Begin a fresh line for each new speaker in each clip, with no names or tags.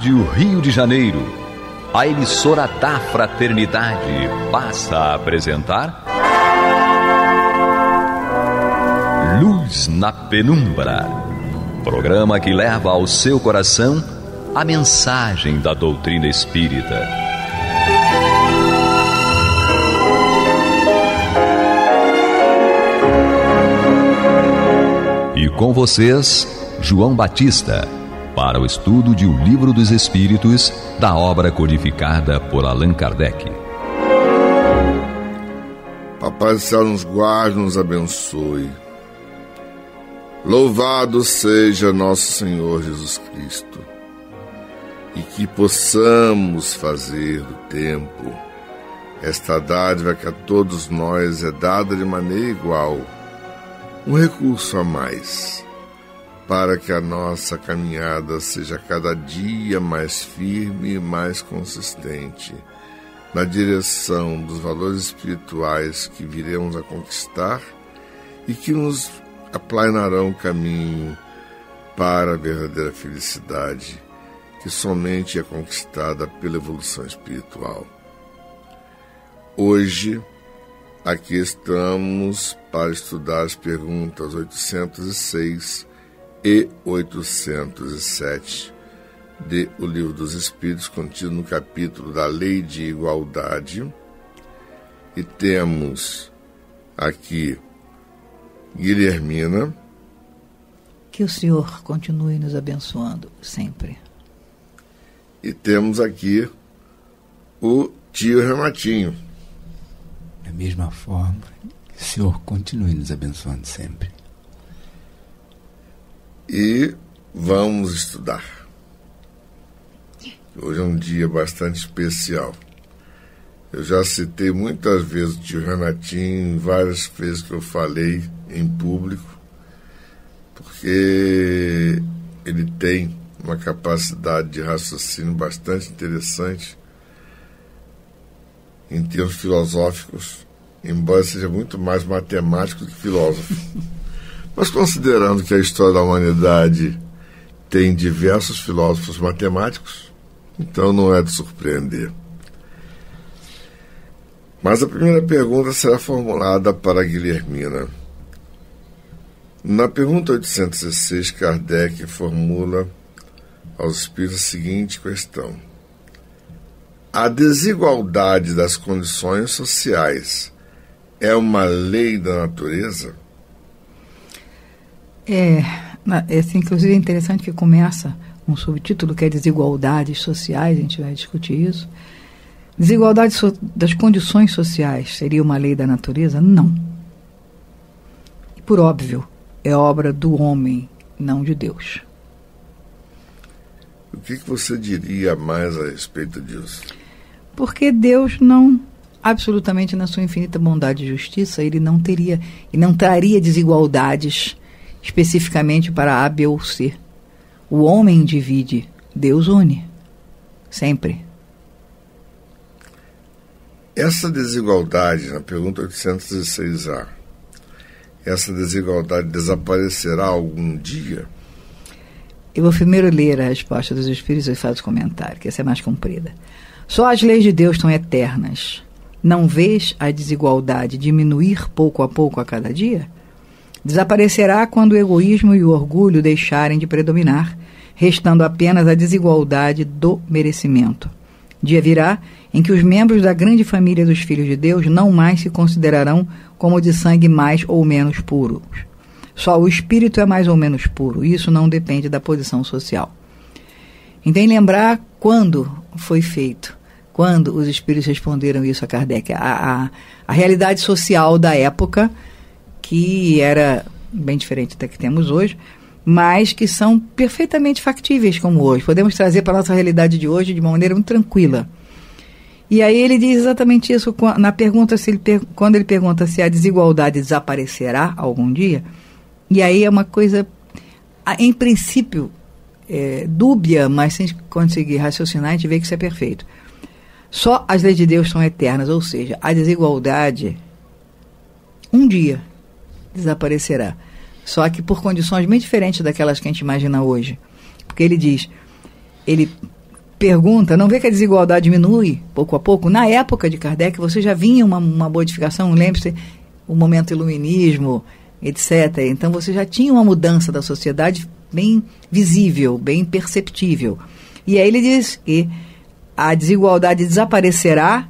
Rádio Rio de Janeiro, a emissora da fraternidade, passa a apresentar. Luz na Penumbra. Programa que leva ao seu coração a mensagem da doutrina espírita. E com vocês, João Batista para o estudo de O Livro dos Espíritos, da obra codificada por Allan Kardec.
Papai do céu nos guarde, nos abençoe. Louvado seja nosso Senhor Jesus Cristo. E que possamos fazer do tempo esta dádiva que a todos nós é dada de maneira igual, um recurso a mais para que a nossa caminhada seja cada dia mais firme e mais consistente na direção dos valores espirituais que viremos a conquistar e que nos aplanarão o caminho para a verdadeira felicidade que somente é conquistada pela evolução espiritual. Hoje, aqui estamos para estudar as perguntas 806 e 807 de O Livro dos Espíritos, contido no capítulo da Lei de Igualdade. E temos aqui Guilhermina.
Que o Senhor continue nos abençoando sempre.
E temos aqui o tio Renatinho.
Da mesma forma, que o Senhor continue nos abençoando sempre
e vamos estudar. Hoje é um dia bastante especial. Eu já citei muitas vezes o tio Renatinho, várias vezes que eu falei em público, porque ele tem uma capacidade de raciocínio bastante interessante em termos filosóficos, embora seja muito mais matemático que filósofo. Mas considerando que a história da humanidade tem diversos filósofos matemáticos, então não é de surpreender. Mas a primeira pergunta será formulada para Guilhermina. Na pergunta 806, Kardec formula aos espíritos a seguinte questão: A desigualdade das condições sociais é uma lei da natureza?
É, esse, inclusive é interessante que começa um subtítulo que é Desigualdades Sociais, a gente vai discutir isso. Desigualdade so das condições sociais seria uma lei da natureza? Não. Por óbvio, é obra do homem, não de Deus.
O que, que você diria mais a respeito disso?
Porque Deus não, absolutamente na sua infinita bondade e justiça, ele não teria e não traria desigualdades especificamente para A, B ou C. O homem divide, Deus une. Sempre.
Essa desigualdade, na pergunta 806A, essa desigualdade desaparecerá algum dia?
Eu vou primeiro ler a resposta dos Espíritos e faço comentário, que essa é mais comprida. Só as leis de Deus são eternas. Não vês a desigualdade diminuir pouco a pouco a cada dia? Desaparecerá quando o egoísmo e o orgulho deixarem de predominar, restando apenas a desigualdade do merecimento. Dia virá em que os membros da grande família dos filhos de Deus não mais se considerarão como de sangue mais ou menos puros. Só o espírito é mais ou menos puro, isso não depende da posição social. Então, lembrar quando foi feito, quando os espíritos responderam isso a Kardec. A, a, a realidade social da época que era bem diferente da que temos hoje, mas que são perfeitamente factíveis como hoje. Podemos trazer para a nossa realidade de hoje de uma maneira muito tranquila. E aí ele diz exatamente isso na pergunta se ele, quando ele pergunta se a desigualdade desaparecerá algum dia. E aí é uma coisa, em princípio, é, dúbia, mas sem conseguir raciocinar, a gente vê que isso é perfeito. Só as leis de Deus são eternas, ou seja, a desigualdade, um dia, desaparecerá. Só que por condições bem diferentes daquelas que a gente imagina hoje. Porque ele diz, ele pergunta, não vê que a desigualdade diminui pouco a pouco? Na época de Kardec, você já vinha uma, uma modificação, lembre-se, o momento iluminismo, etc. Então você já tinha uma mudança da sociedade bem visível, bem perceptível. E aí ele diz que a desigualdade desaparecerá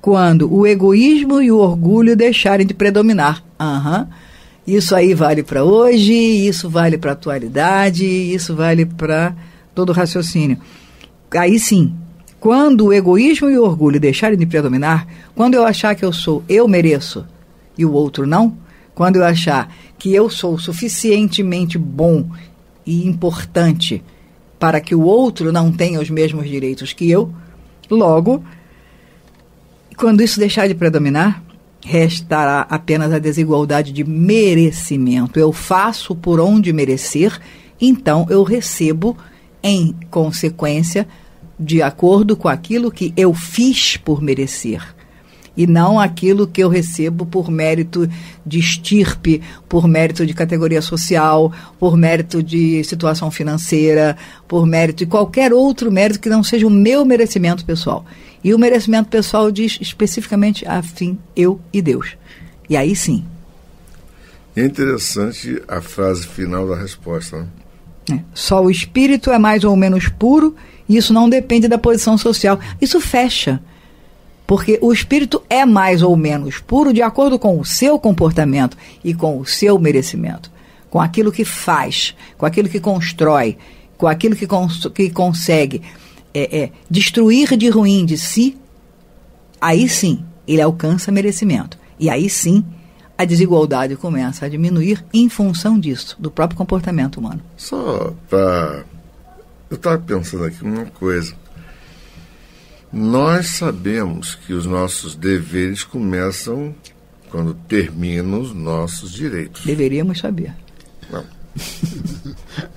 quando o egoísmo e o orgulho deixarem de predominar. Uhum. Isso aí vale para hoje, isso vale para a atualidade, isso vale para todo o raciocínio. Aí sim, quando o egoísmo e o orgulho deixarem de predominar, quando eu achar que eu sou, eu mereço e o outro não, quando eu achar que eu sou suficientemente bom e importante para que o outro não tenha os mesmos direitos que eu, logo, quando isso deixar de predominar, restará apenas a desigualdade de merecimento. Eu faço por onde merecer, então eu recebo em consequência de acordo com aquilo que eu fiz por merecer e não aquilo que eu recebo por mérito de estirpe, por mérito de categoria social, por mérito de situação financeira, por mérito de qualquer outro mérito que não seja o meu merecimento pessoal. E o merecimento pessoal diz especificamente afim eu e Deus. E aí sim.
É interessante a frase final da resposta. Né?
É. Só o espírito é mais ou menos puro e isso não depende da posição social. Isso fecha. Porque o espírito é mais ou menos puro de acordo com o seu comportamento e com o seu merecimento, com aquilo que faz, com aquilo que constrói, com aquilo que, cons que consegue é, é, destruir de ruim de si. Aí sim ele alcança merecimento. E aí sim a desigualdade começa a diminuir em função disso, do próprio comportamento humano.
Só para. Eu estava pensando aqui uma coisa. Nós sabemos que os nossos deveres começam quando terminam os nossos direitos.
Deveríamos saber.
Não.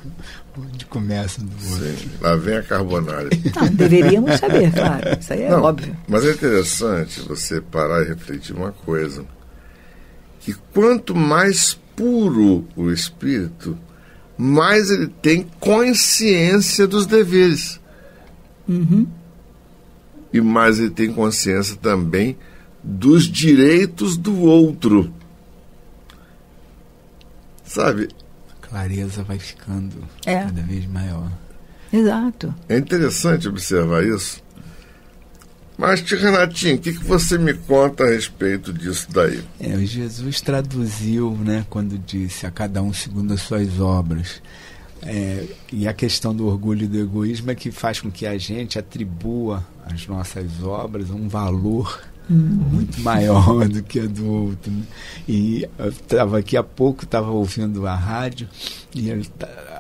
Começa do
outro. Sim, lá vem a carbonara.
Não, deveríamos saber, claro. Isso aí é
Não,
óbvio.
Mas é interessante você parar e refletir uma coisa. Que quanto mais puro o espírito, mais ele tem consciência dos deveres.
Uhum
e mais ele tem consciência também dos direitos do outro. Sabe?
A clareza vai ficando
é.
cada vez maior.
Exato.
É interessante observar isso. Mas, Renatinho, o que, que você me conta a respeito disso daí?
É, Jesus traduziu, né, quando disse a cada um segundo as suas obras. É, e a questão do orgulho e do egoísmo é que faz com que a gente atribua às nossas obras um valor. Muito maior do que a do outro. Né? E eu estava aqui há pouco, estava ouvindo a rádio e ele,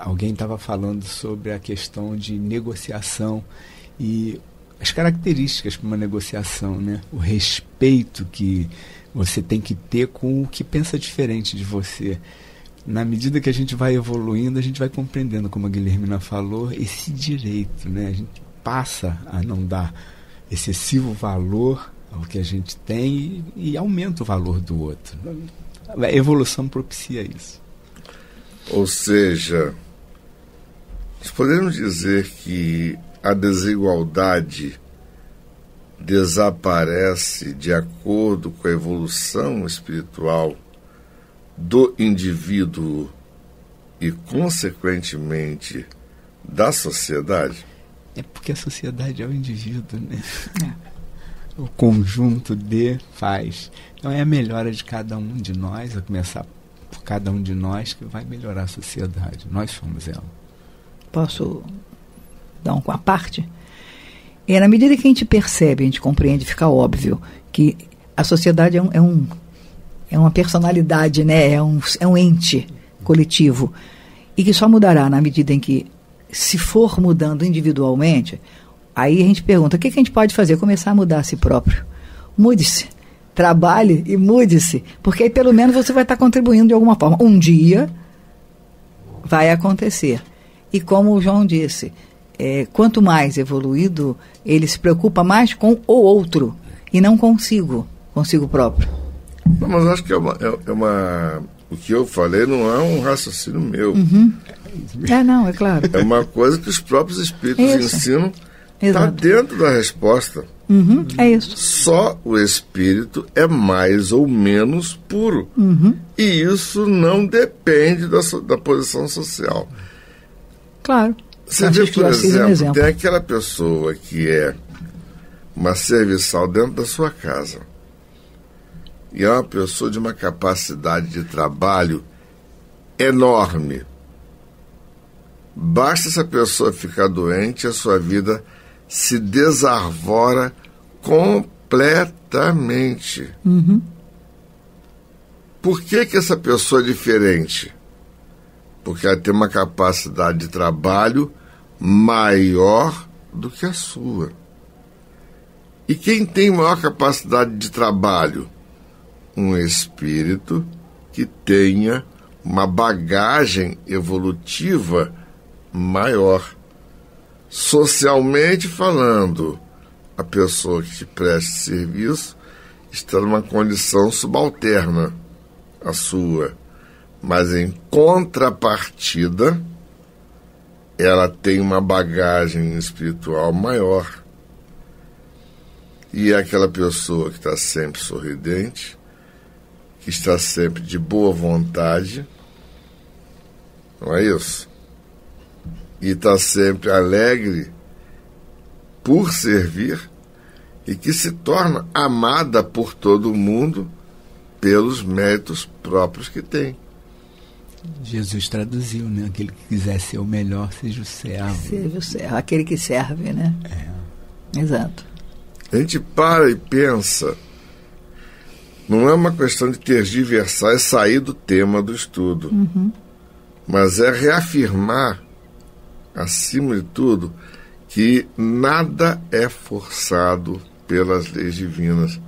alguém estava falando sobre a questão de negociação e as características para uma negociação, né? o respeito que você tem que ter com o que pensa diferente de você na medida que a gente vai evoluindo, a gente vai compreendendo, como a Guilhermina falou, esse direito, né? A gente passa a não dar excessivo valor ao que a gente tem e, e aumenta o valor do outro. A evolução propicia isso.
Ou seja, nós podemos dizer que a desigualdade desaparece de acordo com a evolução espiritual do indivíduo e, consequentemente, da sociedade?
É porque a sociedade é o indivíduo, né? É. O conjunto de faz. Então é a melhora de cada um de nós, a começar por cada um de nós, que vai melhorar a sociedade. Nós somos ela.
Posso dar um com a parte? É na medida que a gente percebe, a gente compreende, fica óbvio que a sociedade é um, é um é uma personalidade, né? é, um, é um ente coletivo. E que só mudará na medida em que, se for mudando individualmente, aí a gente pergunta: o que, que a gente pode fazer? Começar a mudar a si próprio. Mude-se. Trabalhe e mude-se. Porque aí pelo menos você vai estar contribuindo de alguma forma. Um dia vai acontecer. E como o João disse, é, quanto mais evoluído, ele se preocupa mais com o outro e não consigo, consigo próprio.
Não, mas acho que é uma, é, é, uma. O que eu falei não é um raciocínio meu.
Uhum. É, não, é claro.
É uma coisa que os próprios espíritos Isso. ensinam Está dentro da resposta.
Uhum, é isso.
Só o espírito é mais ou menos puro.
Uhum.
E isso não depende da, da posição social.
Claro.
Você vê, por exemplo, um exemplo, tem aquela pessoa que é uma serviçal dentro da sua casa. E é uma pessoa de uma capacidade de trabalho enorme. Basta essa pessoa ficar doente, a sua vida se desarvora completamente.
Uhum.
Por que, que essa pessoa é diferente? Porque ela tem uma capacidade de trabalho maior do que a sua. E quem tem maior capacidade de trabalho? Um espírito que tenha uma bagagem evolutiva maior. Socialmente falando, a pessoa que te presta serviço está numa condição subalterna à sua, mas em contrapartida, ela tem uma bagagem espiritual maior. E é aquela pessoa que está sempre sorridente, que está sempre de boa vontade, não é isso? E está sempre alegre por servir e que se torna amada por todo mundo pelos méritos próprios que tem.
Jesus traduziu, né? Aquele que quiser ser o melhor, seja o servo.
Seja o servo, aquele que serve, né?
É.
Exato.
A gente para e pensa. Não é uma questão de tergiversar e sair do tema do estudo,
uhum.
mas é reafirmar acima de tudo, que nada é forçado pelas leis divinas.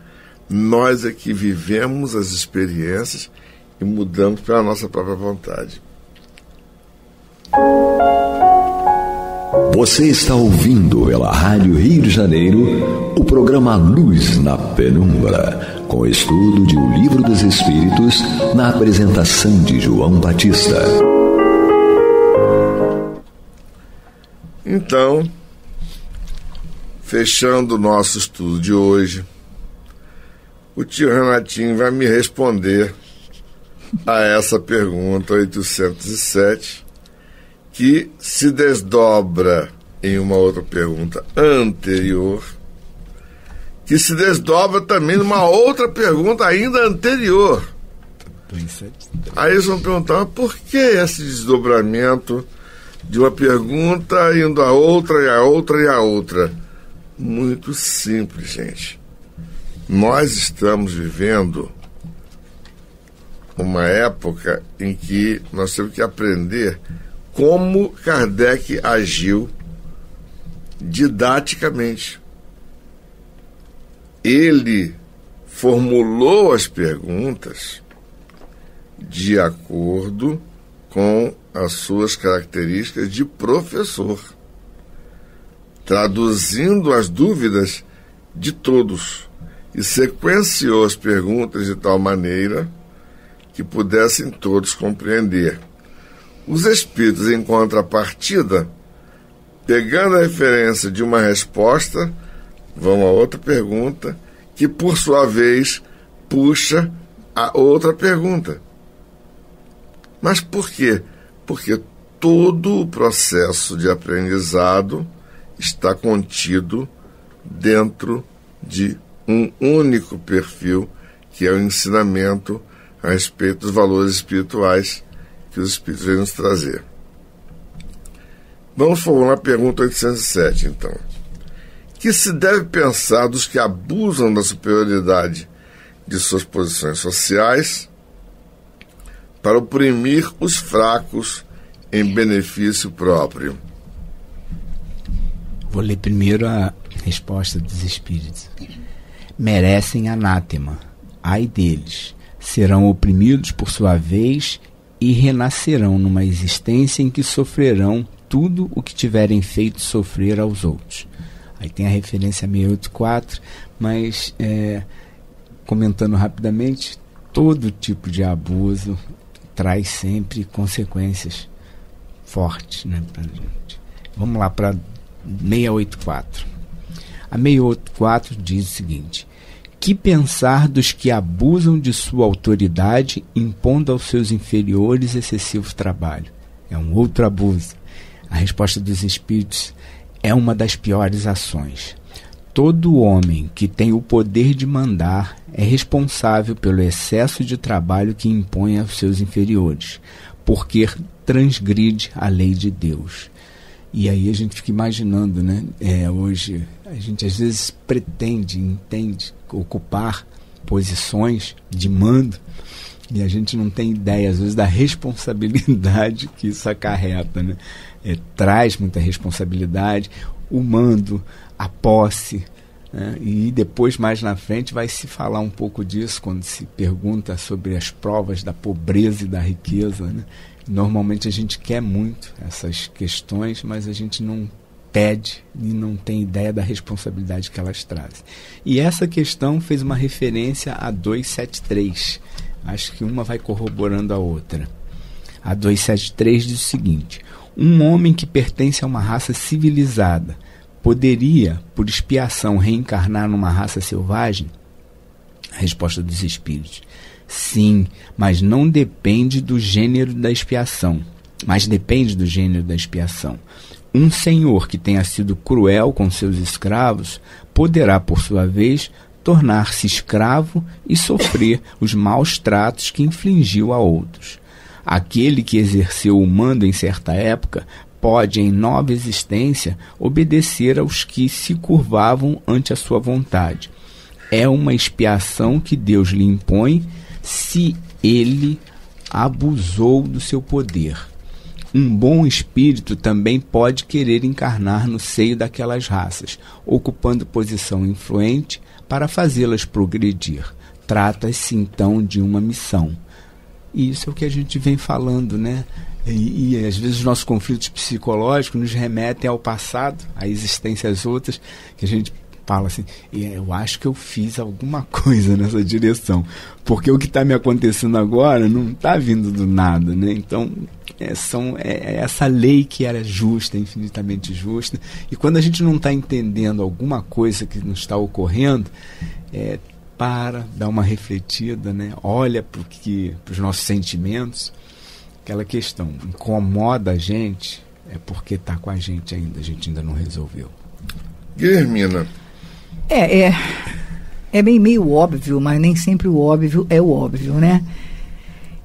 Nós é que vivemos as experiências e mudamos pela nossa própria vontade.
Você está ouvindo pela Rádio Rio de Janeiro o programa Luz na Penumbra, com estudo de O Livro dos Espíritos, na apresentação de João Batista.
Então, fechando o nosso estudo de hoje, o tio Renatinho vai me responder a essa pergunta 807, que se desdobra em uma outra pergunta anterior, que se desdobra também numa outra pergunta ainda anterior. Aí eles vão perguntar, por que esse desdobramento? De uma pergunta indo a outra e a outra e a outra. Muito simples, gente. Nós estamos vivendo uma época em que nós temos que aprender como Kardec agiu didaticamente. Ele formulou as perguntas de acordo com as suas características de professor, traduzindo as dúvidas de todos e sequenciou as perguntas de tal maneira que pudessem todos compreender. Os espíritos, em contrapartida, pegando a referência de uma resposta, vão a outra pergunta, que por sua vez puxa a outra pergunta. Mas por quê? Porque todo o processo de aprendizado está contido dentro de um único perfil, que é o ensinamento a respeito dos valores espirituais que os espíritos vêm nos trazer. Vamos formular a pergunta 807, então. Que se deve pensar dos que abusam da superioridade de suas posições sociais para oprimir os fracos em benefício próprio.
Vou ler primeiro a resposta dos espíritos. Merecem anátema, ai deles, serão oprimidos por sua vez e renascerão numa existência em que sofrerão tudo o que tiverem feito sofrer aos outros. Aí tem a referência 684, mas é, comentando rapidamente, todo tipo de abuso traz sempre consequências fortes né, para gente. Vamos lá para 684. A 684 diz o seguinte: Que pensar dos que abusam de sua autoridade, impondo aos seus inferiores excessivo trabalho? É um outro abuso. A resposta dos espíritos é uma das piores ações. Todo homem que tem o poder de mandar é responsável pelo excesso de trabalho que impõe aos seus inferiores, porque transgride a lei de Deus. E aí a gente fica imaginando, né? É, hoje a gente às vezes pretende, entende ocupar posições de mando e a gente não tem ideia às vezes da responsabilidade que isso acarreta, né? É, traz muita responsabilidade, o mando, a posse, né? e depois mais na frente vai se falar um pouco disso quando se pergunta sobre as provas da pobreza e da riqueza, né? Normalmente a gente quer muito essas questões, mas a gente não pede e não tem ideia da responsabilidade que elas trazem. E essa questão fez uma referência a 273. Acho que uma vai corroborando a outra. A 273 diz o seguinte: Um homem que pertence a uma raça civilizada poderia, por expiação, reencarnar numa raça selvagem? A resposta dos espíritos: Sim, mas não depende do gênero da expiação. Mas depende do gênero da expiação. Um senhor que tenha sido cruel com seus escravos poderá, por sua vez, tornar-se escravo e sofrer os maus tratos que infligiu a outros. Aquele que exerceu o mando em certa época pode, em nova existência, obedecer aos que se curvavam ante a sua vontade. É uma expiação que Deus lhe impõe se ele abusou do seu poder. Um bom espírito também pode querer encarnar no seio daquelas raças, ocupando posição influente para fazê-las progredir. Trata-se então de uma missão. E isso é o que a gente vem falando, né? E, e, às vezes os nossos conflitos psicológicos nos remetem ao passado, a existências outras, que a gente fala assim, eu acho que eu fiz alguma coisa nessa direção. Porque o que está me acontecendo agora não está vindo do nada, né? Então, é, são, é, é, essa lei que era justa, infinitamente justa. E quando a gente não está entendendo alguma coisa que nos está ocorrendo, é, para, dá uma refletida, né? olha para os nossos sentimentos. Aquela questão incomoda a gente, é porque está com a gente ainda, a gente ainda não resolveu.
Guilhermina,
é, é, é bem meio óbvio, mas nem sempre o óbvio é o óbvio, né?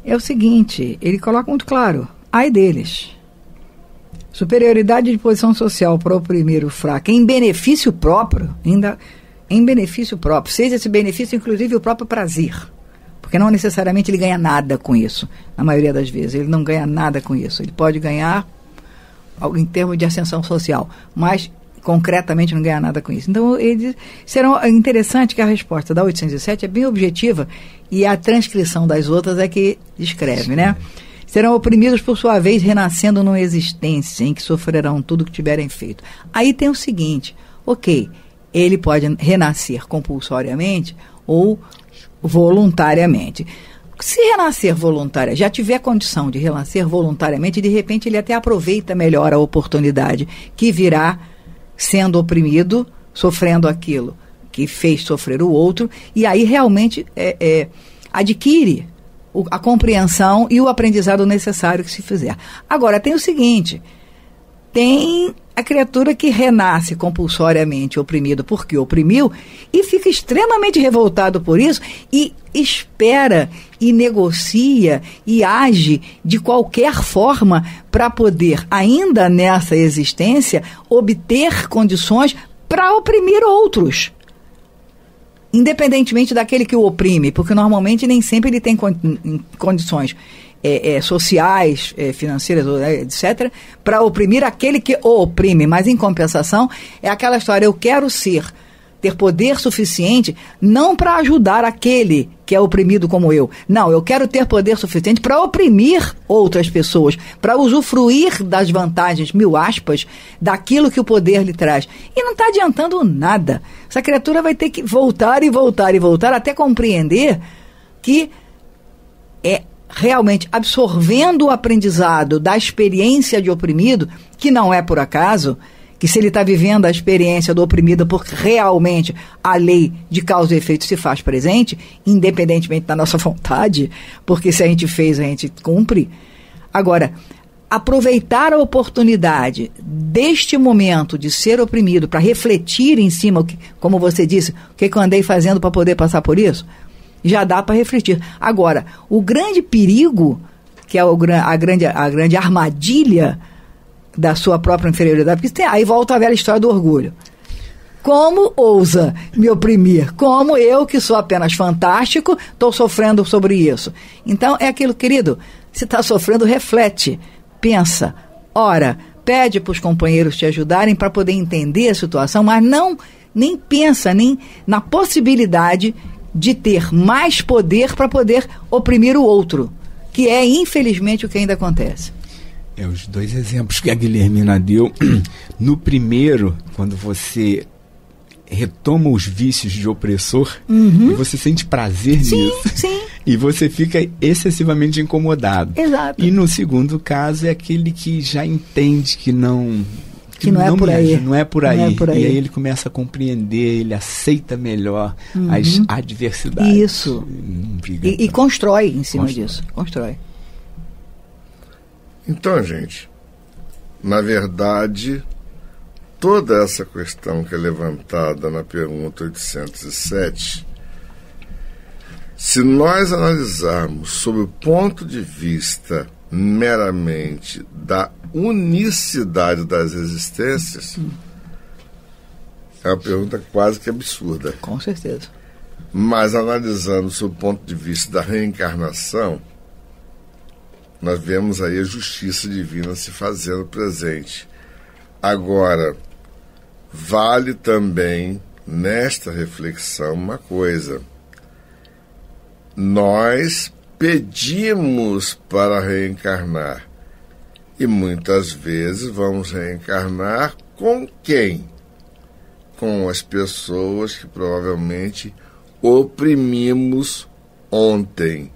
É o seguinte, ele coloca muito claro, ai deles. Superioridade de posição social para oprimir o fraco em benefício próprio, ainda em benefício próprio, seja esse benefício inclusive o próprio prazer. Porque não necessariamente ele ganha nada com isso, na maioria das vezes. Ele não ganha nada com isso. Ele pode ganhar em termos de ascensão social, mas concretamente não ganhar nada com isso. Então, ele, será interessante que a resposta da 807 é bem objetiva e a transcrição das outras é que descreve, né? Serão oprimidos por sua vez, renascendo numa existência em que sofrerão tudo que tiverem feito. Aí tem o seguinte, ok, ele pode renascer compulsoriamente ou voluntariamente. Se renascer voluntária, já tiver condição de renascer voluntariamente, de repente ele até aproveita melhor a oportunidade que virá sendo oprimido, sofrendo aquilo que fez sofrer o outro, e aí realmente é, é, adquire o, a compreensão e o aprendizado necessário que se fizer. Agora, tem o seguinte: tem a criatura que renasce compulsoriamente oprimido porque oprimiu e fica extremamente revoltado por isso e espera e negocia e age de qualquer forma para poder, ainda nessa existência, obter condições para oprimir outros. Independentemente daquele que o oprime, porque normalmente nem sempre ele tem condições é, é, sociais, é, financeiras, é, etc., para oprimir aquele que o oprime. Mas, em compensação, é aquela história: eu quero ser, ter poder suficiente, não para ajudar aquele que é oprimido como eu. Não, eu quero ter poder suficiente para oprimir outras pessoas, para usufruir das vantagens, mil aspas, daquilo que o poder lhe traz. E não está adiantando nada. Essa criatura vai ter que voltar e voltar e voltar até compreender que é realmente absorvendo o aprendizado da experiência de oprimido, que não é por acaso, que se ele está vivendo a experiência do oprimido, porque realmente a lei de causa e efeito se faz presente, independentemente da nossa vontade, porque se a gente fez, a gente cumpre. Agora, aproveitar a oportunidade deste momento de ser oprimido para refletir em cima, como você disse, o que, que eu andei fazendo para poder passar por isso, já dá para refletir. Agora, o grande perigo, que é o, a, grande, a grande armadilha da sua própria inferioridade, porque tem, aí volta a velha história do orgulho. Como ousa me oprimir? Como eu, que sou apenas fantástico, estou sofrendo sobre isso? Então, é aquilo, querido, se está sofrendo, reflete, pensa, ora, pede para os companheiros te ajudarem para poder entender a situação, mas não nem pensa nem na possibilidade de ter mais poder para poder oprimir o outro, que é infelizmente o que ainda acontece.
É, os dois exemplos que a Guilhermina deu. No primeiro, quando você retoma os vícios de opressor uhum. e você sente prazer
sim,
nisso.
Sim.
E você fica excessivamente incomodado.
Exato.
E no segundo caso é aquele que já entende que não
que não, é não é por aí.
Não é por aí. É por aí. E aí ele começa a compreender, ele aceita melhor uhum. as adversidades.
Isso. E, e, constrói em cima constrói. disso. Constrói.
Então, gente, na verdade, toda essa questão que é levantada na pergunta 807, se nós analisarmos sob o ponto de vista meramente da unicidade das existências, hum. é uma pergunta quase que absurda.
Com certeza.
Mas analisando sob o ponto de vista da reencarnação, nós vemos aí a justiça divina se fazendo presente. Agora, vale também nesta reflexão uma coisa. Nós pedimos para reencarnar e muitas vezes vamos reencarnar com quem? Com as pessoas que provavelmente oprimimos ontem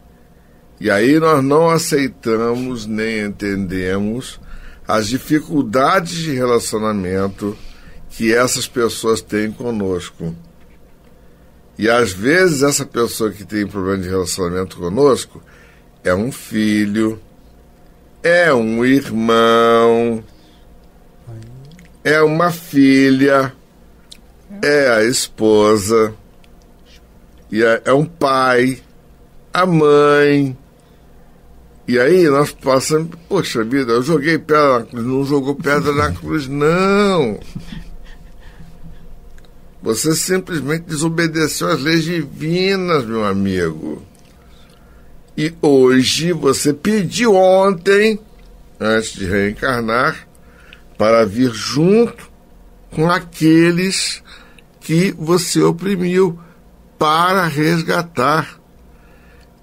e aí nós não aceitamos nem entendemos as dificuldades de relacionamento que essas pessoas têm conosco. E às vezes essa pessoa que tem problema de relacionamento conosco é um filho, é um irmão, é uma filha, é a esposa, e é, é um pai, a mãe, e aí nós passamos, poxa vida, eu joguei pedra na cruz, não jogou pedra na cruz, não. Você simplesmente desobedeceu às leis divinas, meu amigo. E hoje você pediu ontem, antes de reencarnar, para vir junto com aqueles que você oprimiu, para resgatar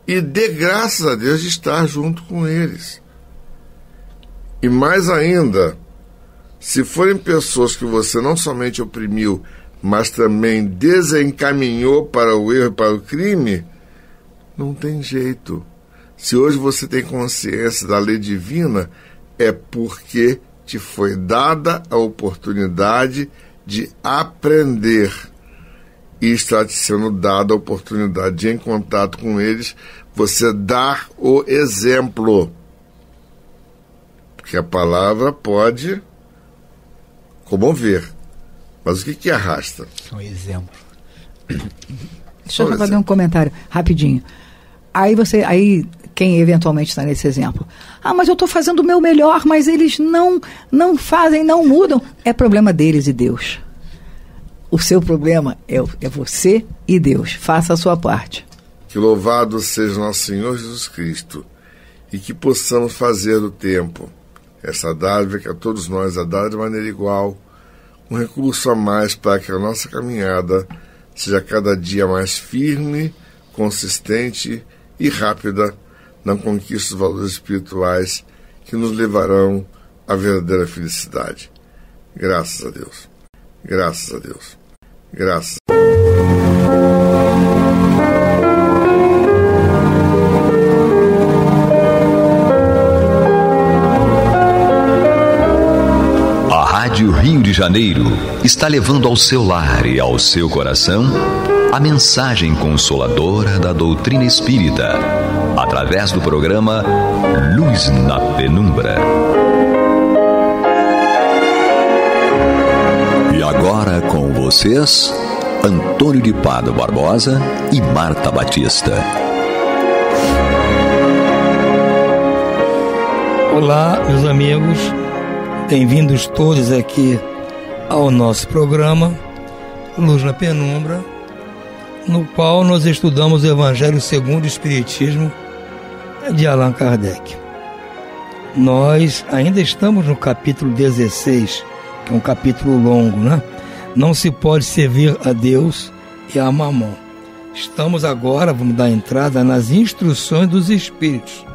e dê graças a Deus de estar junto com eles. E mais ainda, se forem pessoas que você não somente oprimiu, mas também desencaminhou para o erro e para o crime, não tem jeito. Se hoje você tem consciência da lei divina, é porque te foi dada a oportunidade de aprender e está te sendo dada a oportunidade de, em contato com eles, você dar o exemplo. Porque a palavra pode comover. Mas o que, que arrasta?
Um exemplo.
Deixa eu fazer um comentário rapidinho. Aí você, aí quem eventualmente está nesse exemplo, ah, mas eu estou fazendo o meu melhor, mas eles não não fazem, não mudam. É problema deles e Deus. O seu problema é, é você e Deus. Faça a sua parte.
Que louvado seja nosso Senhor Jesus Cristo e que possamos fazer do tempo essa dádiva que a todos nós é dada de maneira igual, um recurso a mais para que a nossa caminhada seja cada dia mais firme, consistente e rápida na conquista dos valores espirituais que nos levarão à verdadeira felicidade. Graças a Deus. Graças a Deus. Graças.
Janeiro está levando ao seu lar e ao seu coração a mensagem consoladora da doutrina espírita, através do programa Luz na Penumbra. E agora com vocês, Antônio de Pado Barbosa e Marta Batista.
Olá, meus amigos, bem-vindos todos aqui ao nosso programa Luz na Penumbra, no qual nós estudamos o Evangelho segundo o Espiritismo de Allan Kardec. Nós ainda estamos no capítulo 16, que é um capítulo longo, né? Não se pode servir a Deus e a Mamon. Estamos agora, vamos dar entrada nas instruções dos Espíritos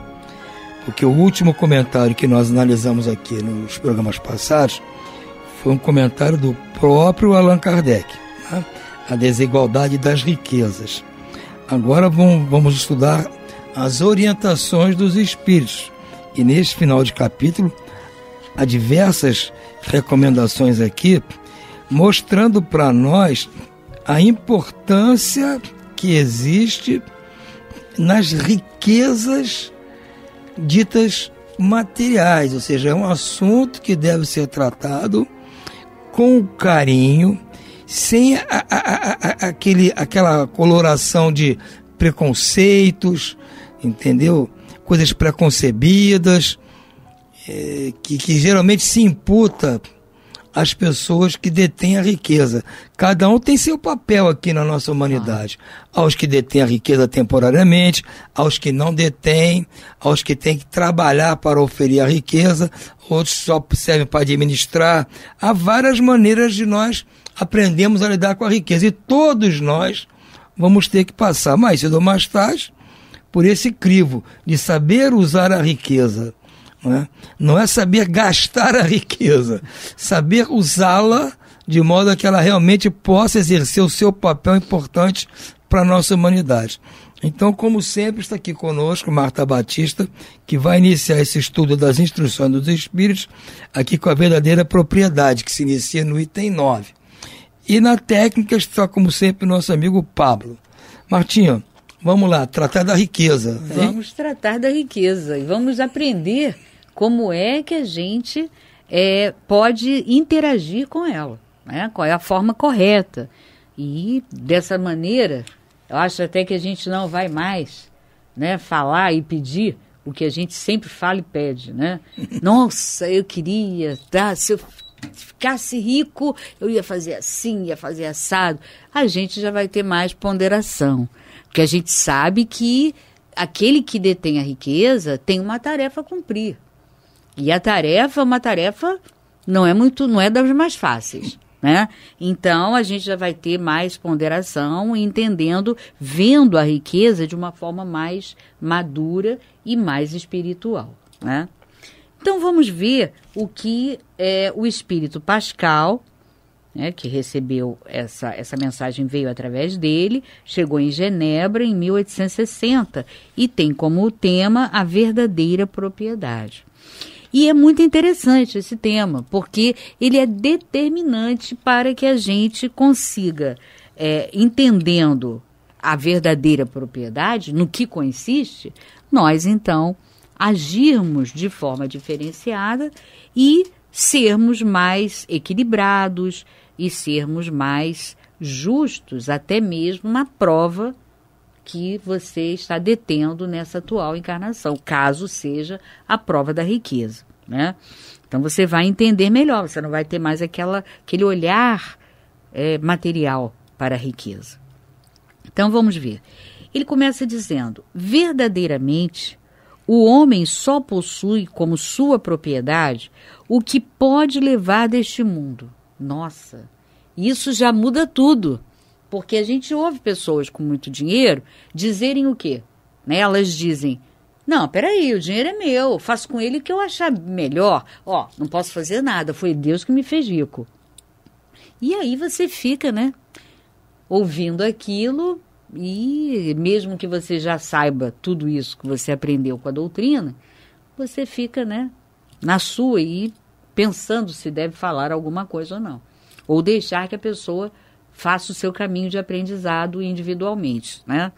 porque o último comentário que nós analisamos aqui nos programas passados foi um comentário do próprio Allan Kardec, né? a desigualdade das riquezas. Agora vamos, vamos estudar as orientações dos espíritos. E neste final de capítulo, há diversas recomendações aqui, mostrando para nós a importância que existe nas riquezas ditas materiais, ou seja, é um assunto que deve ser tratado com carinho, sem a, a, a, aquele, aquela coloração de preconceitos, entendeu? Coisas preconcebidas, é, que, que geralmente se imputa as pessoas que detêm a riqueza. Cada um tem seu papel aqui na nossa humanidade. Ah. Aos que detêm a riqueza temporariamente, aos que não detêm, aos que têm que trabalhar para oferir a riqueza, outros só servem para administrar. Há várias maneiras de nós aprendermos a lidar com a riqueza. E todos nós vamos ter que passar mais cedo ou mais tarde por esse crivo de saber usar a riqueza não é? não é saber gastar a riqueza, saber usá-la de modo que ela realmente possa exercer o seu papel importante para a nossa humanidade. Então, como sempre, está aqui conosco Marta Batista, que vai iniciar esse estudo das instruções dos Espíritos, aqui com a verdadeira propriedade, que se inicia no item 9. E na técnica está, como sempre, nosso amigo Pablo. Martinho, vamos lá, tratar da riqueza.
Hein? Vamos tratar da riqueza e vamos aprender como é que a gente é, pode interagir com ela, né? qual é a forma correta. E dessa maneira, eu acho até que a gente não vai mais né, falar e pedir o que a gente sempre fala e pede, né? Nossa, eu queria, tá, se eu ficasse rico, eu ia fazer assim, ia fazer assado. A gente já vai ter mais ponderação, porque a gente sabe que aquele que detém a riqueza tem uma tarefa a cumprir. E a tarefa é uma tarefa não é muito, não é das mais fáceis. Né? Então a gente já vai ter mais ponderação, entendendo, vendo a riqueza de uma forma mais madura e mais espiritual. Né? Então vamos ver o que é, o espírito Pascal, né, que recebeu essa, essa mensagem, veio através dele, chegou em Genebra em 1860 e tem como tema a verdadeira propriedade. E é muito interessante esse tema, porque ele é determinante para que a gente consiga, é, entendendo a verdadeira propriedade, no que consiste, nós então agirmos de forma diferenciada e sermos mais equilibrados e sermos mais justos, até mesmo na prova que você está detendo nessa atual encarnação, caso seja a prova da riqueza, né? Então você vai entender melhor, você não vai ter mais aquela, aquele olhar é, material para a riqueza. Então vamos ver. Ele começa dizendo: verdadeiramente, o homem só possui como sua propriedade o que pode levar deste mundo. Nossa, isso já muda tudo. Porque a gente ouve pessoas com muito dinheiro dizerem o quê? Né? Elas dizem: não, peraí, o dinheiro é meu, faço com ele o que eu achar melhor. Ó, não posso fazer nada, foi Deus que me fez rico. E aí você fica, né? Ouvindo aquilo e mesmo que você já saiba tudo isso que você aprendeu com a doutrina, você fica, né? Na sua e pensando se deve falar alguma coisa ou não. Ou deixar que a pessoa faça o seu caminho de aprendizado individualmente. Né?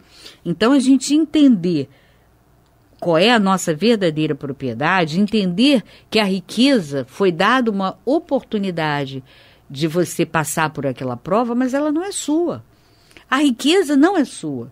Então, a gente entender qual é a nossa verdadeira propriedade, entender que a riqueza foi dada uma oportunidade de você passar por aquela prova, mas ela não é sua. A riqueza não é sua.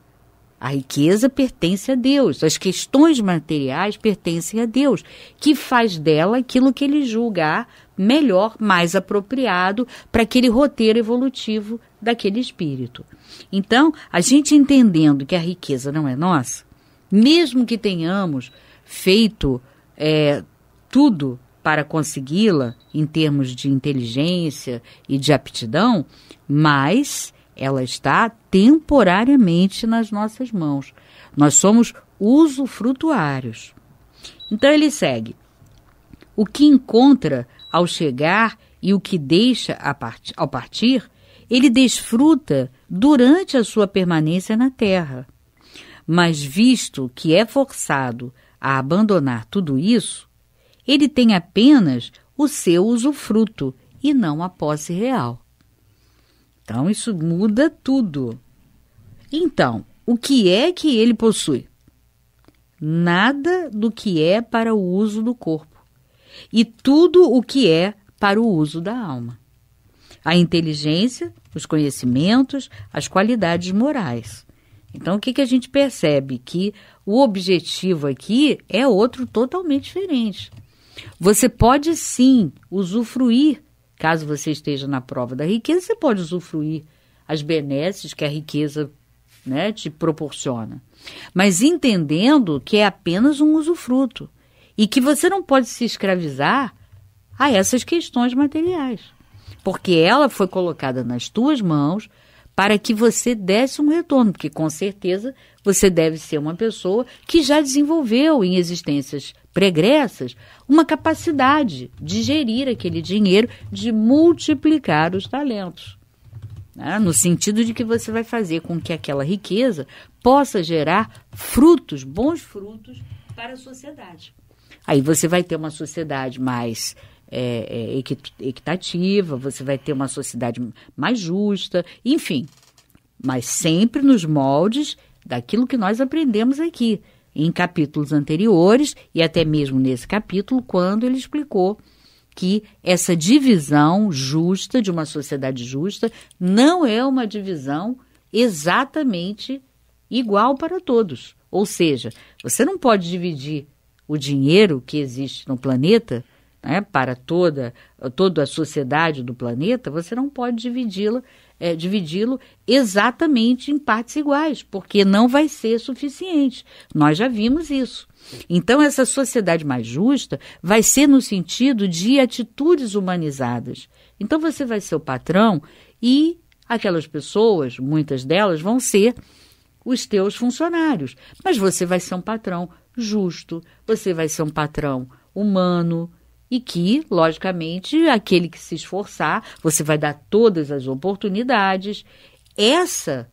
A riqueza pertence a Deus, as questões materiais pertencem a Deus, que faz dela aquilo que ele julgar melhor, mais apropriado para aquele roteiro evolutivo daquele espírito. Então, a gente entendendo que a riqueza não é nossa, mesmo que tenhamos feito é, tudo para consegui-la em termos de inteligência e de aptidão, mas ela está temporariamente nas nossas mãos. Nós somos usufrutuários. Então ele segue. O que encontra ao chegar e o que deixa ao partir, ele desfruta durante a sua permanência na terra. Mas visto que é forçado a abandonar tudo isso, ele tem apenas o seu usufruto e não a posse real. Então, isso muda tudo. Então, o que é que ele possui? Nada do que é para o uso do corpo, e tudo o que é para o uso da alma. A inteligência, os conhecimentos, as qualidades morais. Então, o que, que a gente percebe? Que o objetivo aqui é outro totalmente diferente. Você pode sim usufruir Caso você esteja na prova da riqueza, você pode usufruir as benesses que a riqueza né, te proporciona. Mas entendendo que é apenas um usufruto e que você não pode se escravizar a essas questões materiais. Porque ela foi colocada nas tuas mãos para que você desse um retorno, porque com certeza você deve ser uma pessoa que já desenvolveu em existências pregressas uma capacidade de gerir aquele dinheiro, de multiplicar os talentos. Né? No sentido de que você vai fazer com que aquela riqueza possa gerar frutos, bons frutos para a sociedade. Aí você vai ter uma sociedade mais é, é, equitativa, você vai ter uma sociedade mais justa, enfim, mas sempre nos moldes daquilo que nós aprendemos aqui, em capítulos anteriores e até mesmo nesse capítulo, quando ele explicou que essa divisão justa de uma sociedade justa não é uma divisão exatamente igual para todos. Ou seja, você não pode dividir o dinheiro que existe no planeta né, para toda, toda a sociedade do planeta, você não pode dividi-la é, dividi-lo exatamente em partes iguais, porque não vai ser suficiente. Nós já vimos isso. Então, essa sociedade mais justa vai ser no sentido de atitudes humanizadas. Então, você vai ser o patrão e aquelas pessoas, muitas delas, vão ser os teus funcionários. Mas você vai ser um patrão justo, você vai ser um patrão humano, e que, logicamente, aquele que se esforçar, você vai dar todas as oportunidades. Essa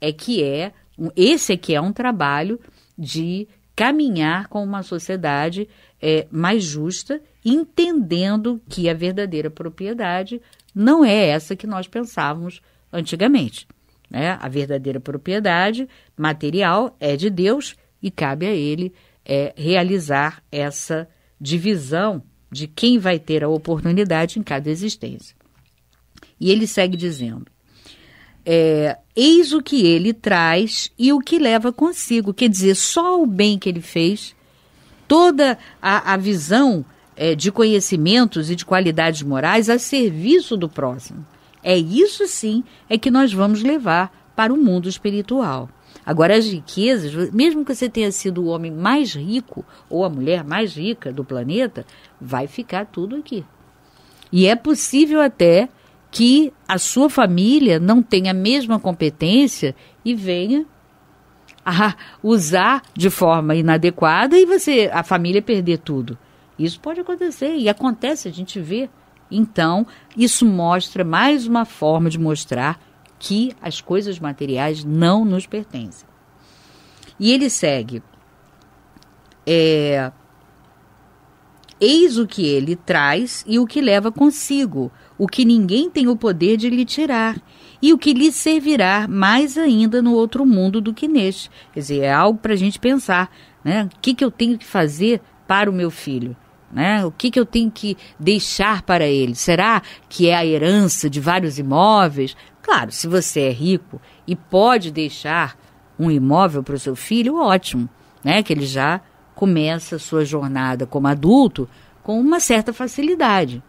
é que é, esse é que é um trabalho de caminhar com uma sociedade é, mais justa, entendendo que a verdadeira propriedade não é essa que nós pensávamos antigamente. Né? A verdadeira propriedade material é de Deus e cabe a Ele é, realizar essa divisão de quem vai ter a oportunidade em cada existência. E ele segue dizendo: é, eis o que ele traz e o que leva consigo. Quer dizer, só o bem que ele fez, toda a, a visão é, de conhecimentos e de qualidades morais a serviço do próximo. É isso sim é que nós vamos levar para o mundo espiritual. Agora, as riquezas, mesmo que você tenha sido o homem mais rico ou a mulher mais rica do planeta, vai ficar tudo aqui. E é possível até que a sua família não tenha a mesma competência e venha a usar de forma inadequada e você a família perder tudo. Isso pode acontecer e acontece, a gente vê. Então, isso mostra mais uma forma de mostrar que as coisas materiais não nos pertencem. E ele segue. É, Eis o que ele traz e o que leva consigo, o que ninguém tem o poder de lhe tirar, e o que lhe servirá mais ainda no outro mundo do que neste. Quer dizer, é algo para a gente pensar, né? O que, que eu tenho que fazer para o meu filho? Né? O que, que eu tenho que deixar para ele? Será que é a herança de vários imóveis? Claro, se você é rico e pode deixar um imóvel para o seu filho, ótimo, né? Que ele já começa a sua jornada como adulto com uma certa facilidade.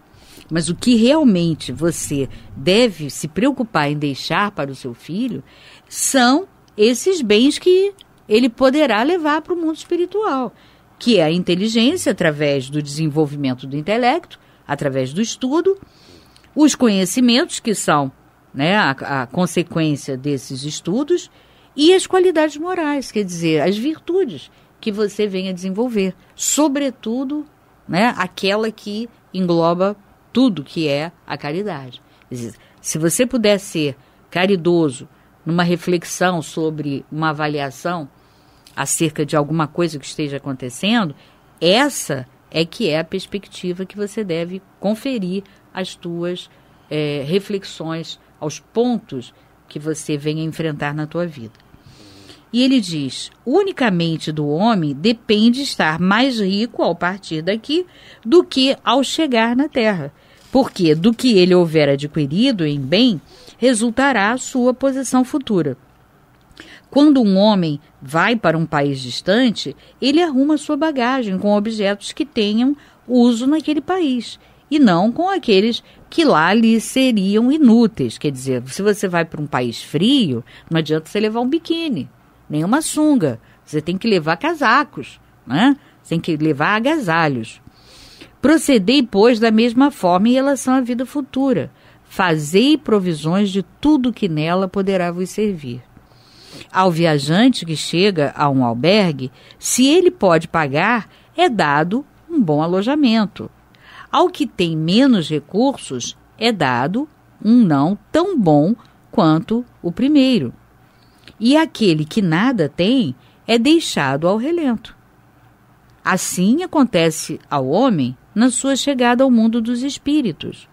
Mas o que realmente você deve se preocupar em deixar para o seu filho são esses bens que ele poderá levar para o mundo espiritual, que é a inteligência através do desenvolvimento do intelecto, através do estudo, os conhecimentos que são né, a, a consequência desses estudos e as qualidades morais, quer dizer, as virtudes que você venha desenvolver, sobretudo, né, aquela que engloba tudo que é a caridade. Dizer, se você puder ser caridoso numa reflexão sobre uma avaliação acerca de alguma coisa que esteja acontecendo, essa é que é a perspectiva que você deve conferir às tuas é, reflexões, aos pontos que você venha enfrentar na tua vida. E ele diz: unicamente do homem depende estar mais rico ao partir daqui do que ao chegar na terra. Porque do que ele houver adquirido em bem, resultará a sua posição futura. Quando um homem vai para um país distante, ele arruma sua bagagem com objetos que tenham uso naquele país e não com aqueles que lá lhe seriam inúteis. Quer dizer, se você vai para um país frio, não adianta você levar um biquíni nenhuma sunga. Você tem que levar casacos, né? Você tem que levar agasalhos. Procedei, pois, da mesma forma em relação à vida futura. Fazei provisões de tudo que nela poderá vos servir. Ao viajante que chega a um albergue, se ele pode pagar, é dado um bom alojamento. Ao que tem menos recursos, é dado um não tão bom quanto o primeiro e aquele que nada tem é deixado ao relento. Assim acontece ao homem na sua chegada ao mundo dos espíritos.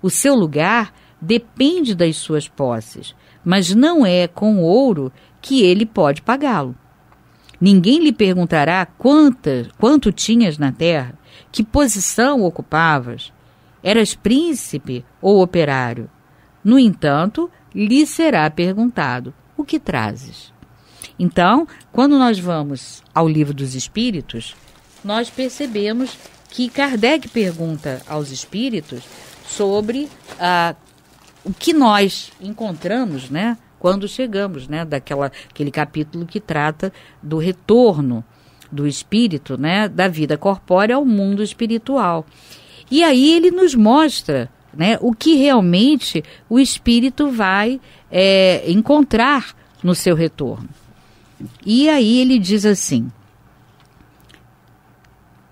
O seu lugar depende das suas posses, mas não é com ouro que ele pode pagá-lo. Ninguém lhe perguntará quanta, quanto tinhas na terra, que posição ocupavas, eras príncipe ou operário. No entanto, lhe será perguntado: o que trazes? Então, quando nós vamos ao livro dos Espíritos, nós percebemos que Kardec pergunta aos espíritos sobre ah, o que nós encontramos, né, quando chegamos, né, daquela aquele capítulo que trata do retorno do espírito, né, da vida corpórea ao mundo espiritual. E aí ele nos mostra, né, o que realmente o espírito vai é, encontrar no seu retorno. E aí ele diz assim: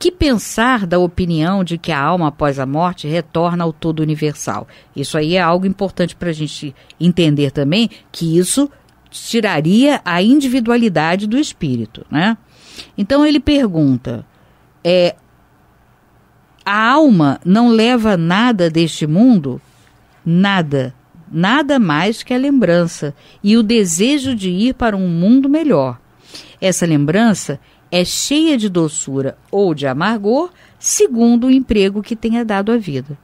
que pensar da opinião de que a alma após a morte retorna ao todo universal? Isso aí é algo importante para a gente entender também que isso tiraria a individualidade do espírito, né? Então ele pergunta: é, a alma não leva nada deste mundo? Nada nada mais que a lembrança e o desejo de ir para um mundo melhor. Essa lembrança é cheia de doçura ou de amargor, segundo o emprego que tenha dado à vida.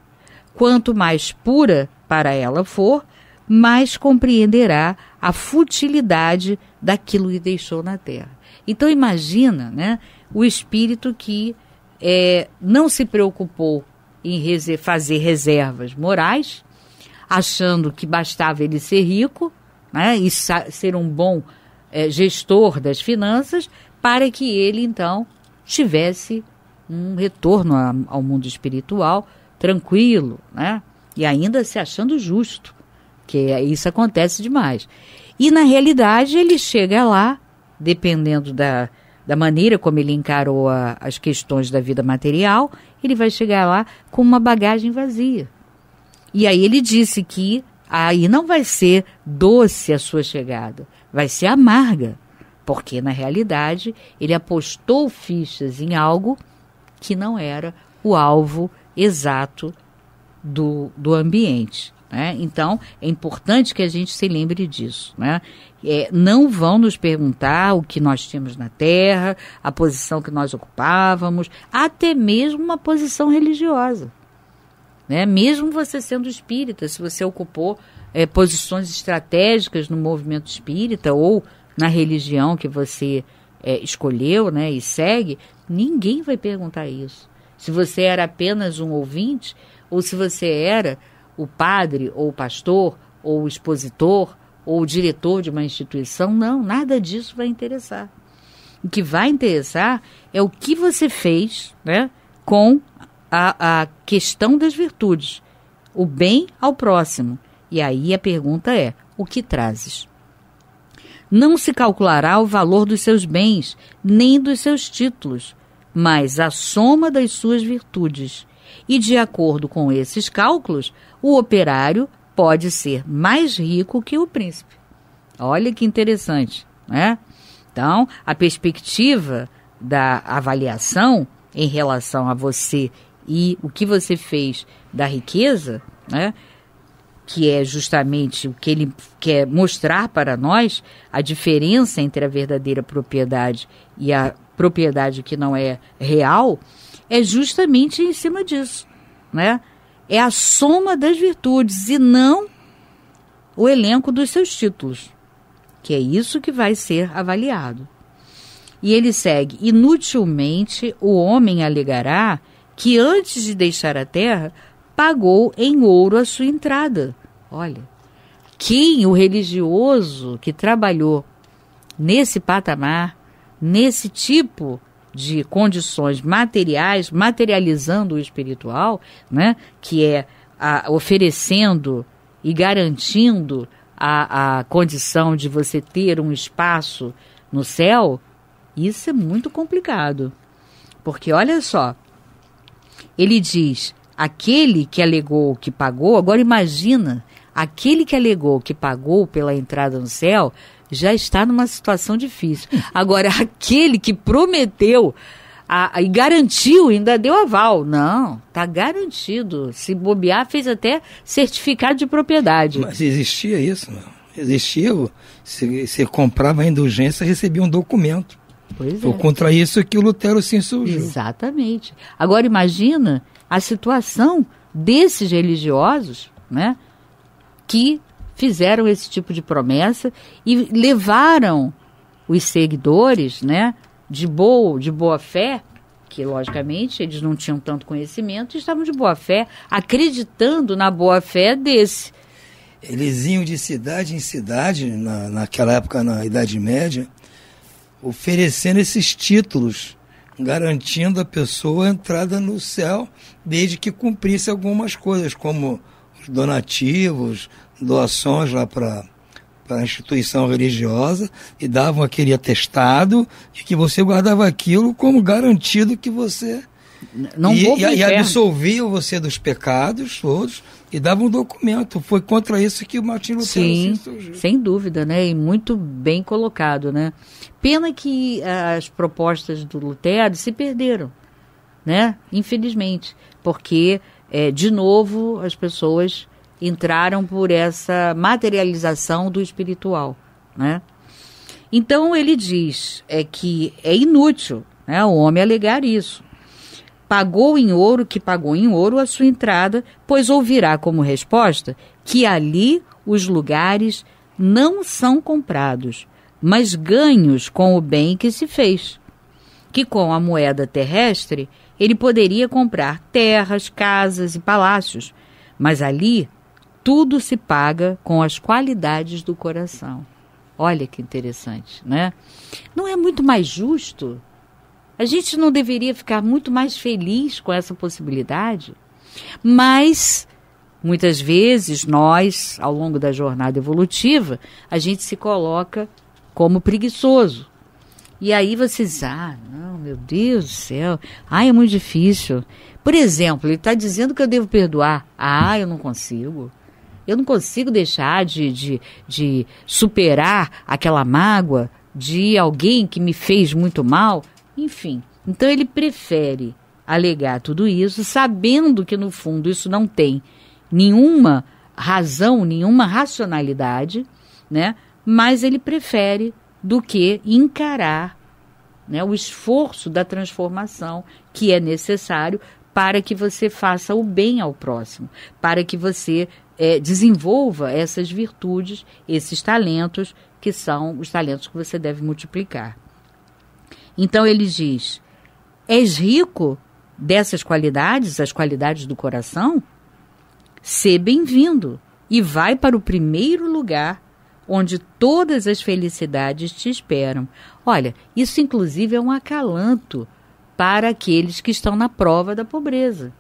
Quanto mais pura para ela for, mais compreenderá a futilidade daquilo que deixou na terra. Então imagina, né, o espírito que é, não se preocupou em fazer reservas morais, achando que bastava ele ser rico né, e ser um bom é, gestor das finanças, para que ele então tivesse um retorno a, ao mundo espiritual tranquilo, né? E ainda se achando justo, que isso acontece demais. E na realidade ele chega lá, dependendo da, da maneira como ele encarou a, as questões da vida material, ele vai chegar lá com uma bagagem vazia. E aí ele disse que aí não vai ser doce a sua chegada, vai ser amarga, porque na realidade ele apostou fichas em algo que não era o alvo exato do, do ambiente. Né? Então, é importante que a gente se lembre disso. Né? É, não vão nos perguntar o que nós tínhamos na Terra, a posição que nós ocupávamos, até mesmo uma posição religiosa. Né? Mesmo você sendo espírita, se você ocupou é, posições estratégicas no movimento espírita ou na religião que você é, escolheu né, e segue, ninguém vai perguntar isso. Se você era apenas um ouvinte, ou se você era o padre, ou o pastor, ou o expositor, ou o diretor de uma instituição, não, nada disso vai interessar. O que vai interessar é o que você fez né, com a, a questão das virtudes, o bem ao próximo. E aí a pergunta é: o que trazes? Não se calculará o valor dos seus bens, nem dos seus títulos, mas a soma das suas virtudes. E de acordo com esses cálculos, o operário pode ser mais rico que o príncipe. Olha que interessante, né? Então, a perspectiva da avaliação em relação a você e o que você fez da riqueza, né? que é justamente o que ele quer mostrar para nós, a diferença entre a verdadeira propriedade e a propriedade que não é real, é justamente em cima disso, né? É a soma das virtudes e não o elenco dos seus títulos, que é isso que vai ser avaliado. E ele segue: inutilmente o homem alegará que antes de deixar a terra pagou em ouro a sua entrada. Olha, quem o religioso que trabalhou nesse patamar, nesse tipo de condições materiais, materializando o espiritual, né, que é a, oferecendo e garantindo a, a condição de você ter um espaço no céu, isso é muito complicado. Porque olha só, ele diz: aquele que alegou que pagou, agora imagina, aquele que alegou que pagou pela entrada no céu já está numa situação difícil. Agora, aquele que prometeu a, a, e garantiu, ainda deu aval. Não, está garantido. Se bobear, fez até certificado de propriedade.
Mas existia isso, não? Existia, se, se comprava a indulgência, recebia um documento. Pois Foi é. contra isso que o Lutero se insurgiu.
Exatamente. Agora imagina a situação desses religiosos, né, que fizeram esse tipo de promessa e levaram os seguidores, né, de boa, de boa fé, que logicamente eles não tinham tanto conhecimento, estavam de boa fé, acreditando na boa fé desse.
Eles iam de cidade em cidade, na, naquela época, na Idade Média, oferecendo esses títulos, garantindo a pessoa a entrada no céu, desde que cumprisse algumas coisas, como donativos, doações lá para a instituição religiosa, e davam aquele atestado, e que você guardava aquilo como garantido que você. Não e, e, e absolvia você dos pecados todos e dava um documento. Foi contra isso que o Martin Lutero
Sim, sem dúvida, né? E muito bem colocado, né? Pena que as propostas do Lutero se perderam, né? Infelizmente, porque é, de novo as pessoas entraram por essa materialização do espiritual, né? Então ele diz é que é inútil, né? O homem alegar isso pagou em ouro que pagou em ouro a sua entrada, pois ouvirá como resposta que ali os lugares não são comprados, mas ganhos com o bem que se fez. Que com a moeda terrestre ele poderia comprar terras, casas e palácios, mas ali tudo se paga com as qualidades do coração. Olha que interessante, né? Não é muito mais justo a gente não deveria ficar muito mais feliz com essa possibilidade? Mas muitas vezes nós, ao longo da jornada evolutiva, a gente se coloca como preguiçoso. E aí você diz, ah, não, meu Deus do céu, ah, é muito difícil. Por exemplo, ele está dizendo que eu devo perdoar. Ah, eu não consigo. Eu não consigo deixar de, de, de superar aquela mágoa de alguém que me fez muito mal. Enfim, então ele prefere alegar tudo isso, sabendo que no fundo isso não tem nenhuma razão, nenhuma racionalidade, né? Mas ele prefere do que encarar né, o esforço da transformação que é necessário para que você faça o bem ao próximo, para que você é, desenvolva essas virtudes, esses talentos, que são os talentos que você deve multiplicar. Então ele diz: És rico dessas qualidades, as qualidades do coração? Sê bem-vindo e vai para o primeiro lugar onde todas as felicidades te esperam. Olha, isso inclusive é um acalanto para aqueles que estão na prova da pobreza.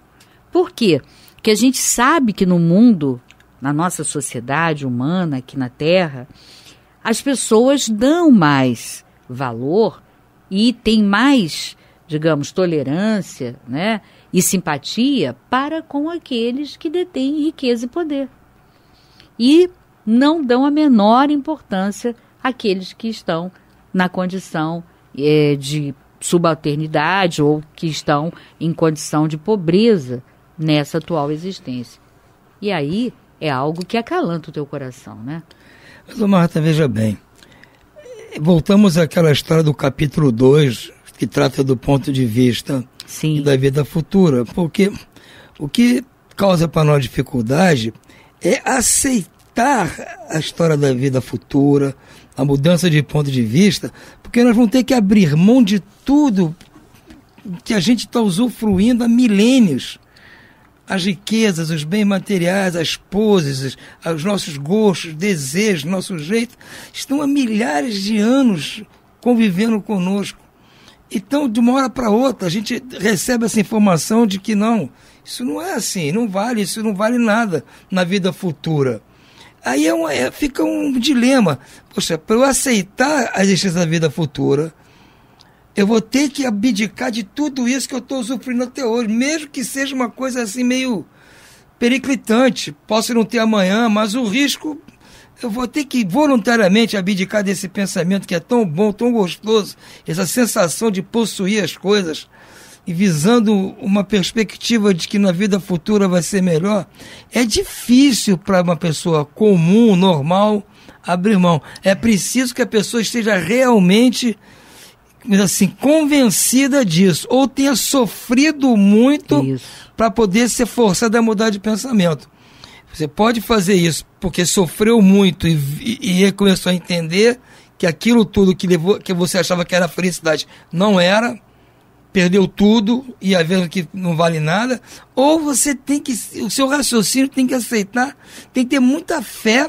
Por quê? Porque a gente sabe que no mundo, na nossa sociedade humana, aqui na Terra, as pessoas dão mais valor e têm mais, digamos, tolerância, né? E simpatia para com aqueles que detêm riqueza e poder. E não dão a menor importância àqueles que estão na condição é, de subalternidade ou que estão em condição de pobreza nessa atual existência. E aí é algo que acalanta o teu coração, né?
Mas, Marta, veja bem. Voltamos àquela história do capítulo 2, que trata do ponto de vista
Sim.
da vida futura, porque o que causa para nós dificuldade é aceitar a história da vida futura, a mudança de ponto de vista, porque nós vamos ter que abrir mão de tudo que a gente está usufruindo há milênios. As riquezas, os bens materiais, as poses, os nossos gostos, desejos, nosso jeito, estão há milhares de anos convivendo conosco. Então, de uma hora para outra, a gente recebe essa informação de que não, isso não é assim, não vale, isso não vale nada na vida futura. Aí é, uma, é fica um dilema. Poxa, para eu aceitar a existência da vida futura, eu vou ter que abdicar de tudo isso que eu estou sofrendo até hoje, mesmo que seja uma coisa assim meio periclitante. Posso não ter amanhã, mas o risco eu vou ter que voluntariamente abdicar desse pensamento que é tão bom, tão gostoso, essa sensação de possuir as coisas e visando uma perspectiva de que na vida futura vai ser melhor, é difícil para uma pessoa comum, normal, abrir mão. É preciso que a pessoa esteja realmente assim convencida disso ou tenha sofrido muito para poder ser forçada a mudar de pensamento. Você pode fazer isso porque sofreu muito e, e, e começou a entender que aquilo tudo que levou que você achava que era felicidade não era perdeu tudo e a vendo que não vale nada, ou você tem que, o seu raciocínio tem que aceitar, tem que ter muita fé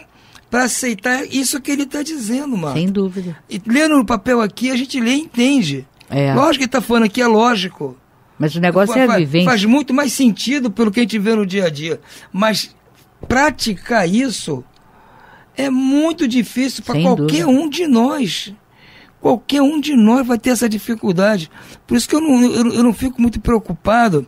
para aceitar isso que ele está dizendo, mano.
Sem dúvida.
E lendo no papel aqui, a gente lê e entende.
É.
Lógico que ele está falando aqui, é lógico.
Mas o negócio faz, é a vivência.
Faz muito mais sentido pelo que a gente vê no dia a dia. Mas praticar isso é muito difícil para qualquer dúvida. um de nós. Qualquer um de nós vai ter essa dificuldade. Por isso que eu não, eu, eu não fico muito preocupado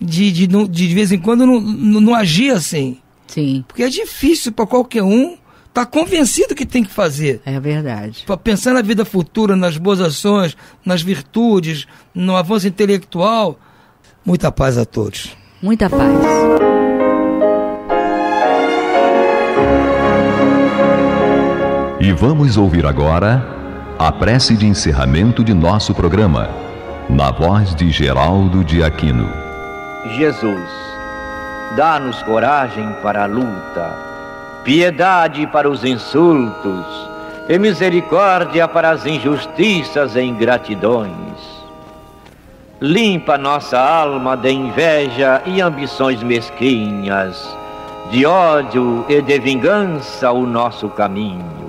de, de, de, de vez em quando não, não, não agir assim.
Sim.
Porque é difícil para qualquer um estar tá convencido que tem que fazer.
É verdade.
Para pensar na vida futura, nas boas ações, nas virtudes, no avanço intelectual. Muita paz a todos.
Muita paz.
E vamos ouvir agora a prece de encerramento de nosso programa, na voz de Geraldo de Aquino.
Jesus, dá-nos coragem para a luta, piedade para os insultos e misericórdia para as injustiças e ingratidões. Limpa nossa alma de inveja e ambições mesquinhas, de ódio e de vingança o nosso caminho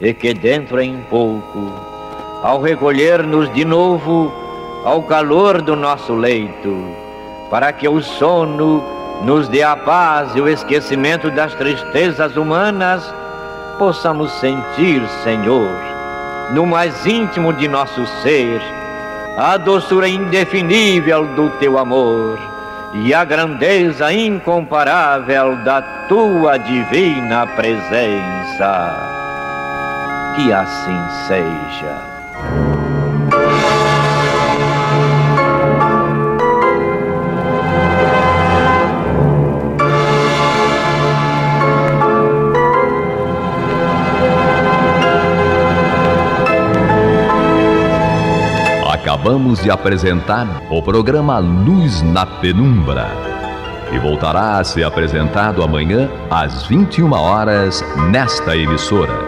e que dentro em pouco, ao recolher-nos de novo ao calor do nosso leito, para que o sono nos dê a paz e o esquecimento das tristezas humanas, possamos sentir, Senhor, no mais íntimo de nosso ser, a doçura indefinível do teu amor e a grandeza incomparável da tua divina presença que assim seja.
Acabamos de apresentar o programa Luz na Penumbra, que voltará a ser apresentado amanhã às 21 horas nesta emissora.